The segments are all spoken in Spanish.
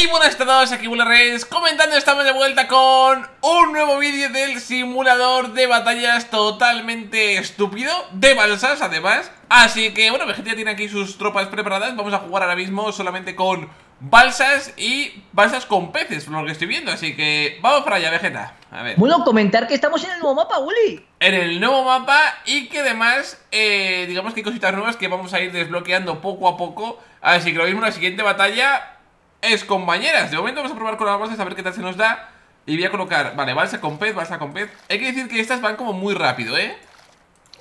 Hey, buenas a todos, aquí Reyes comentando, estamos de vuelta con un nuevo vídeo del simulador de batallas totalmente estúpido, de balsas además. Así que bueno, Vegeta ya tiene aquí sus tropas preparadas, vamos a jugar ahora mismo solamente con balsas y balsas con peces, por lo que estoy viendo. Así que vamos para allá, Vegeta, a ver. Bueno, comentar que estamos en el nuevo mapa, Willy En el nuevo mapa y que además, eh, digamos que hay cositas nuevas que vamos a ir desbloqueando poco a poco. Así que lo mismo, la siguiente batalla es compañeras. De momento vamos a probar con las balsas a ver qué tal se nos da. Y voy a colocar, vale, balsa con pez, balsa con pez. Hay que decir que estas van como muy rápido, ¿eh?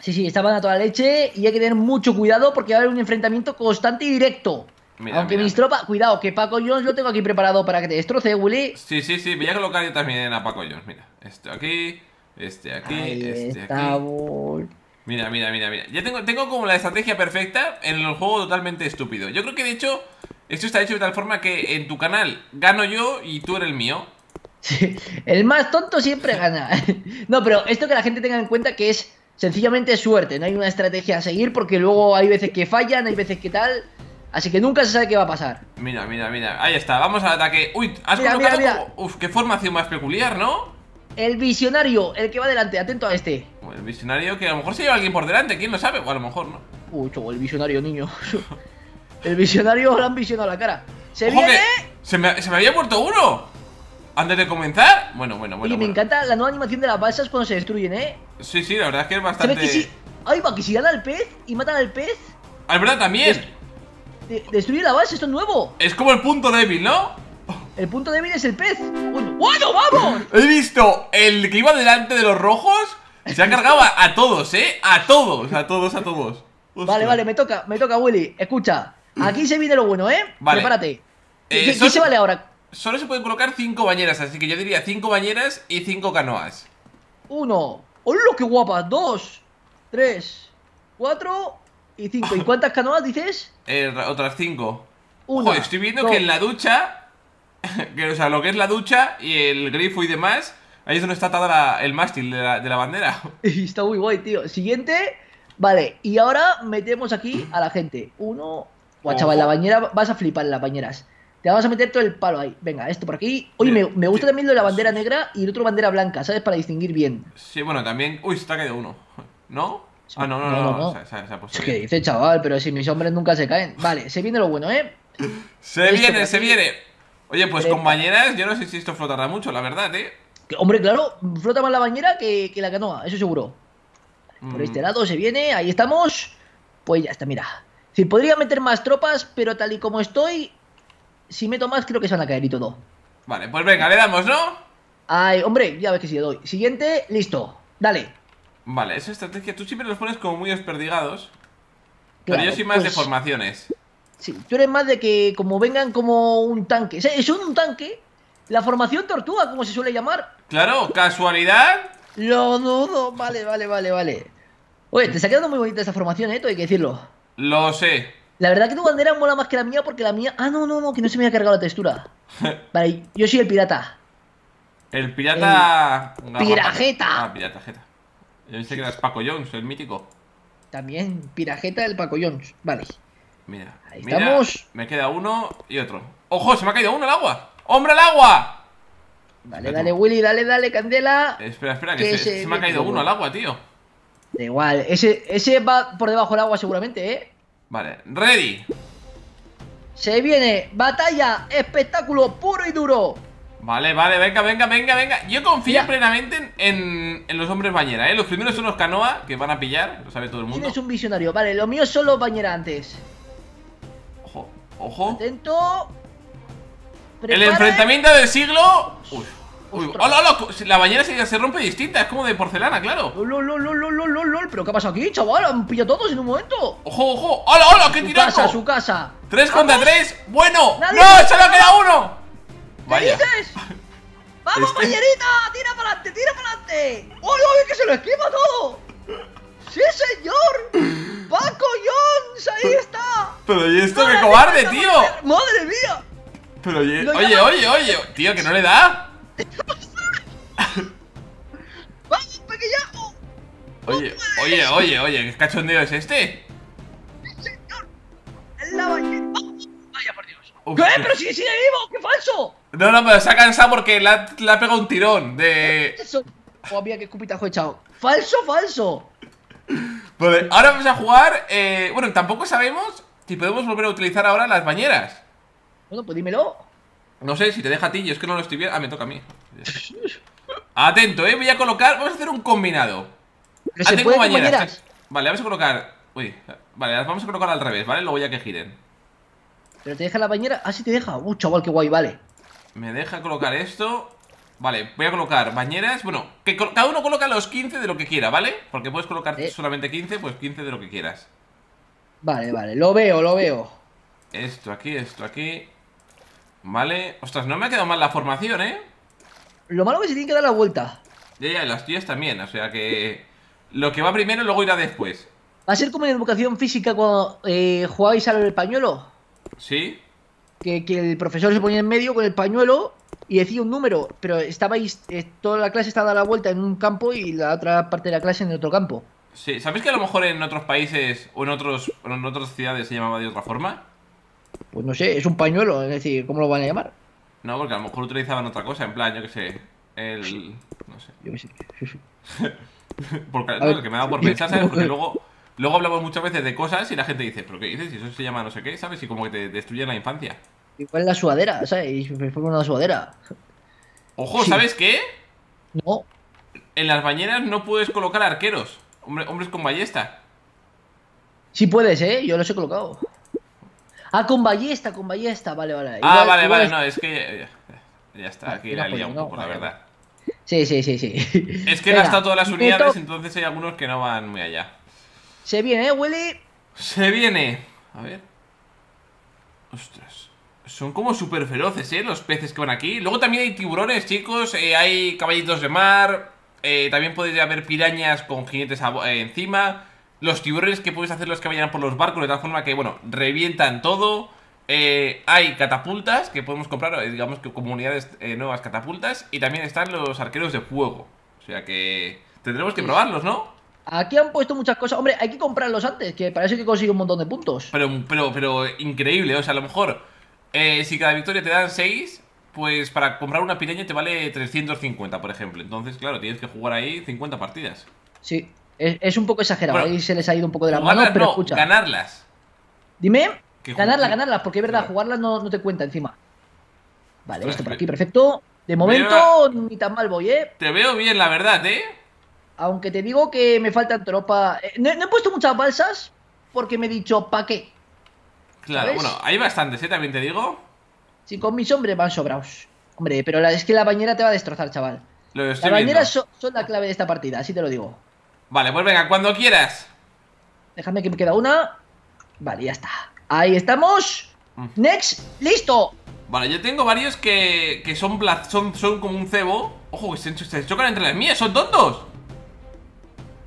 Sí, sí, estas van a toda leche y hay que tener mucho cuidado porque va a haber un enfrentamiento constante y directo. Aunque mis tropas, cuidado, que Paco Jones lo tengo aquí preparado para que te destroce, Willy. Sí, sí, sí, voy a colocar yo también a Paco Jones, mira. Este aquí, este aquí, este aquí. Mira, mira, mira, mira. Ya tengo, tengo como la estrategia perfecta en el juego totalmente estúpido. Yo creo que de hecho esto está hecho de tal forma que en tu canal gano yo y tú eres el mío. Sí, el más tonto siempre gana. No, pero esto que la gente tenga en cuenta que es sencillamente suerte, no hay una estrategia a seguir porque luego hay veces que fallan, hay veces que tal. Así que nunca se sabe qué va a pasar. Mira, mira, mira. Ahí está, vamos al ataque. Uy, has colocado Uf, qué formación más peculiar, ¿no? El visionario, el que va delante, atento a este. El visionario que a lo mejor se lleva alguien por delante, quién lo sabe, o a lo mejor no. Uy, el visionario, niño. El visionario lo han visionado la cara. ¡Se viene! Se me, se me, había muerto uno! Antes de comenzar. Bueno, bueno, bueno. Y me encanta la nueva animación de las balsas cuando se destruyen, ¿eh? Sí, sí, la verdad es que es bastante. ¿Se ve que si... Ay, va, que si gana al pez y matan al pez. Es verdad, también. destruye la balsa, esto es nuevo. Es como el punto débil, ¿no? El punto débil es el pez. ¡Bueno, vamos! He visto el que iba delante de los rojos. Se ha cargado a, todos, ¿eh? A todos, a todos, a todos. Vale, vale, me toca, me toca, Willy. Escucha. Aquí se viene lo bueno, ¿eh? Vale. Prepárate. ¿Qué, eh, se vale ahora? Solo se pueden colocar cinco bañeras, así que yo diría cinco bañeras y cinco canoas. Uno. ¡Hola, qué guapa! Dos, tres, cuatro y cinco. ¿Y cuántas canoas dices? Eh, otras cinco. Uno. estoy viendo que en la ducha, que, o sea, lo que es la ducha y el grifo y demás, ahí es donde está atada el mástil de la, de la bandera. está muy guay, tío. Siguiente. Vale, y ahora metemos aquí a la gente. Uno, Guau, chaval, la bañera vas a flipar en las bañeras. Te vas a meter todo el palo ahí. Venga, esto por aquí. Oye, me, gusta también lo de la bandera negra y el otro bandera blanca, ¿sabes? Para distinguir bien. Sí, bueno, también. Uy, se te ha caído uno. ¿No? Ah, no, no, no. no, es que dice, chaval, pero si mis hombres nunca se caen. Vale, se viene lo bueno, ¿eh? Se viene, se viene. Oye, pues con bañeras, yo no sé si esto flotará mucho, la verdad, ¿eh? hombre, claro, flota más la bañera que, la canoa, eso seguro. Por este mm. lado se viene, ahí estamos. Pues ya está, mira. Si podría meter más tropas, pero tal y como estoy, si meto más creo que se van a caer y todo. Vale, pues venga, le damos, ¿no? Ay, hombre, ya ves que sí le doy. Siguiente, listo, dale. Vale, esa estrategia, tú siempre los pones como muy desperdigados. pero yo soy más de pues formaciones. Sí, tú eres más de que como vengan como un tanque. O sea, es un tanque, la formación tortuga, como se suele llamar. Claro, casualidad. Lo dudo, vale, vale, vale, vale. Oye, te está quedando muy bonita esta formación, ¿eh? Todo hay que decirlo. Lo sé. La verdad que tu bandera mola más que la mía porque la mía... Ah, no, no, no, que no se me ha cargado la textura. vale, yo soy el pirata. El pirata... Pirajeta. Ah, pirata, jeta. Yo pensé que eras Paco Jones, el mítico. También, pirajeta del Paco Jones. Vale. Mira, Ahí estamos. Me queda uno y otro. ¡Ojo! Se me ha caído uno al agua. ¡Hombre al agua! Dale, dale, Willy, dale, dale, candela. Espera, espera, que, se, me ha caído uno al agua, tío. Da igual, ese, ese va por debajo del agua seguramente, ¿eh? Vale, ready. Se viene batalla, espectáculo puro y duro. Vale, vale, venga, venga, venga, venga. Yo confío plenamente en, los hombres bañera, ¿eh? Los primeros son los canoa, que van a pillar, lo sabe todo el mundo. Tienes un visionario, vale, los míos son los bañera antes. Ojo, ojo. Atento. El enfrentamiento del siglo. Uy. Uy, hola, hola, la bañera se, se, rompe distinta, es como de porcelana, claro. Lol, lol, lol, lol, lol, lol, pero ¿qué pasa aquí, chaval? Han pillado todos en un momento. Ojo, ojo, hola, hola, qué tirado. Su casa, su casa. Tres contra tres, bueno. ¡No! ¡Solo queda uno! ¿Qué dices? ¡Vamos, este... bañerita! ¡Tira para adelante, tira para adelante! ¡Uy, uy, que se lo esquiva todo! ¡Sí, señor! ¡Paco Jones! ¡Ahí está! Pero ¿y esto qué cobarde, tío? ¡Madre mía! Pero oye, oye, oye, oye, tío, que no le da. ¡Vamos, pequeñajo! Oye, oye, oye, oye, ¿qué cachondeo es este? señor! ¡En la! ¡Vaya por Dios! Uf, ¿Qué? ¡Pero sigue sigue vivo! ¡Qué falso! No, no, pero se ha cansado porque le ha, le ha pegado un tirón de... Eso. Oh, mira qué escupitajo he echado. ¡Falso, falso! Vale, ahora vamos a jugar... eh, bueno, tampoco sabemos si podemos volver a utilizar ahora las bañeras. Bueno, pues dímelo. No sé si te deja a ti, yo es que no lo estoy viendo. Ah, me toca a mí. Atento, eh, voy a colocar... Vamos a hacer un combinado. Pero Ah, tengo bañeras. bañeras. Vale, vamos a colocar... Uy, vale, las vamos a colocar al revés, ¿vale? Luego ya que giren. Pero te deja la bañera. Ah, sí te deja. Uh, chaval, qué guay, vale. Me deja colocar esto Vale, voy a colocar bañeras Bueno, que cada uno coloca los 15 de lo que quiera, ¿vale? Porque puedes colocar Eh. solamente 15 Pues 15 de lo que quieras Vale, vale. Lo veo, lo veo. Esto aquí, esto aquí Vale, ostras, no me ha quedado mal la formación, ¿eh? Lo malo es que se tiene que dar la vuelta. Ya, ya, las tuyas también, o sea que Lo que va primero luego irá después Va a ser como en educación física cuando eh, jugabais al pañuelo. ¿Sí? Que, que el profesor se ponía en medio con el pañuelo y decía un número, pero estabais, eh, toda la clase estaba a la vuelta en un campo y la otra parte de la clase en otro campo. Sí, ¿sabéis que a lo mejor en otros países o en otros o en otras ciudades se llamaba de otra forma? Pues no sé, es un pañuelo, es decir, ¿cómo lo van a llamar? No, porque a lo mejor utilizaban otra cosa, en plan, yo que sé, el... no sé. Yo qué sé. Porque, no, que me ha dado por pensar, ¿sabes? Porque luego, luego hablamos muchas veces de cosas y la gente dice, ¿pero qué dices? Y eso se llama no sé qué, ¿sabes? Y como que te destruye la infancia. Igual la sudadera, ¿sabes? Y me con una sudadera. Ojo, Sí. ¿sabes qué? No, En las bañeras no puedes colocar arqueros, hombre- hombres con ballesta. sí puedes, ¿eh? Yo los he colocado. Ah, con ballesta, con ballesta, vale, vale. ah, Igual- vale, igual vale, es- no, es que... Ya, ya está, Vale, aquí la he liado un no, poco, la verdad. Sí, sí, sí, sí. Es que Venga, gastado todas las unidades, to- entonces hay algunos que no van muy allá. Se viene, ¿eh, Willy? Se viene. A ver. Ostras. Son como súper feroces, ¿eh? Los peces que van aquí. Luego también hay tiburones, chicos. eh, hay caballitos de mar. eh, también puede haber pirañas con jinetes eh, encima. Los tiburones que puedes hacer los que vayan por los barcos de tal forma que, bueno, revientan todo. Eh, hay catapultas que podemos comprar, eh, digamos que comunidades eh, nuevas catapultas. Y también están los arqueros de fuego. O sea que tendremos que Sí. probarlos, ¿no? Aquí han puesto muchas cosas. Hombre, hay que comprarlos antes, que parece que consigue un montón de puntos. Pero, pero, pero increíble, o sea, a lo mejor eh, si cada victoria te dan 6, pues para comprar una piraña te vale 350, por ejemplo. Entonces, claro, tienes que jugar ahí 50 partidas. Sí, es, es un poco exagerado. Bueno, Ahí se les ha ido un poco de Jugarlas manos, pero no, escucha. ganarlas. Dime, ganarlas, ganarlas, porque es verdad, Claro. jugarlas no, no te cuenta encima. Vale, Ostras, esto por aquí, perfecto. De momento, ni tan mal voy, ¿eh? Te veo bien, la verdad, ¿eh? Aunque te digo que me faltan tropa. eh, No, no he puesto muchas balsas porque me he dicho, ¿pa' qué? Claro, ¿Sabes? bueno, hay bastantes, ¿eh? También te digo. Si con mis hombres van sobrados. Hombre, pero la- es que la bañera te va a destrozar, chaval. Lo Las estoy bañeras son, son la clave de esta partida, así te lo digo. Vale, pues venga, cuando quieras. Déjame que me queda una. Vale, ya está. Ahí estamos. Next, listo. Vale, yo tengo varios que, que son, son, son como un cebo. Ojo, que se, se chocan entre las mías, son tontos.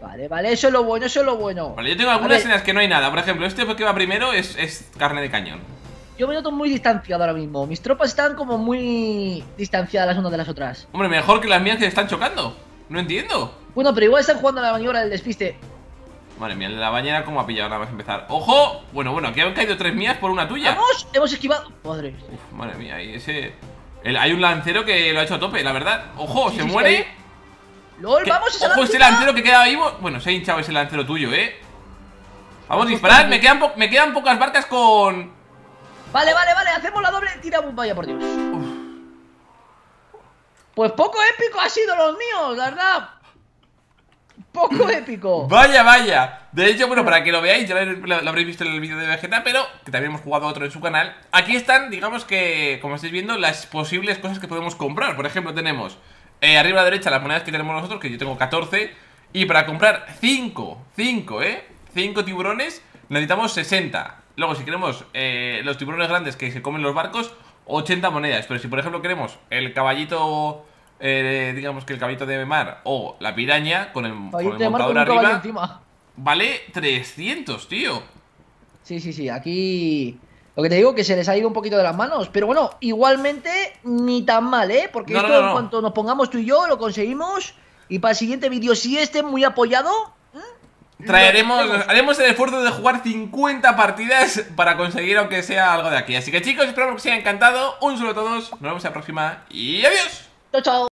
Vale, vale, eso es lo bueno, eso es lo bueno. Vale, yo tengo algunas en las que no hay nada. Por ejemplo, este que va primero es, es carne de cañón. Yo me noto muy distanciado ahora mismo. Mis tropas están como muy distanciadas las unas de las otras. Hombre, mejor que las mías que se están chocando. No entiendo. Bueno, pero igual están jugando a la maniobra del despiste. Madre mía, la bañera cómo ha pillado nada más empezar. ¡Ojo! Bueno, bueno, aquí han caído tres mías por una tuya. ¡Vamos! Hemos esquivado. Madre. Uf, madre mía, y ese. el- hay un lancero que lo ha hecho a tope, la verdad. ¡Ojo! Sí, ¡Se sí, muere! sí. ¡Lol! ¡Vamos! ¡Esa ¡Ojo! Ese lancero que queda vivo. Bueno, se ha hinchado ese lancero tuyo, ¿eh? Vamos a disparar. Me quedan, me quedan pocas barcas con. Vale, vale, vale. Hacemos la doble. Tiramos, vaya por Dios. Pues poco épico ha sido los míos, la verdad. Poco épico. Vaya, vaya. De hecho, bueno, para que lo veáis, ya lo, lo habréis visto en el vídeo de Vegeta, pero que también hemos jugado otro en su canal. Aquí están, digamos que, como estáis viendo, las posibles cosas que podemos comprar. Por ejemplo, tenemos eh, arriba a la derecha las monedas que tenemos nosotros, que yo tengo 14. Y para comprar 5, 5, ¿eh? 5 tiburones, necesitamos 60. Luego, si queremos eh, los tiburones grandes que se comen los barcos, 80 monedas. Pero si, por ejemplo, queremos el caballito, eh, digamos que el caballito de mar o la piraña con el, con el con montador caballo arriba, vale 300, tío. Sí, sí, sí. Aquí. Lo que te digo que se les ha ido un poquito de las manos. Pero bueno, igualmente ni tan mal, ¿eh? Porque No, esto no, no, en cuanto nos pongamos tú y yo, lo conseguimos. Y para el siguiente vídeo, si este muy apoyado. Traeremos, haremos el esfuerzo de jugar 50 partidas para conseguir aunque sea algo de aquí. Así que chicos, espero que os haya encantado. Un saludo a todos, nos vemos en la próxima y adiós. Chao, chao.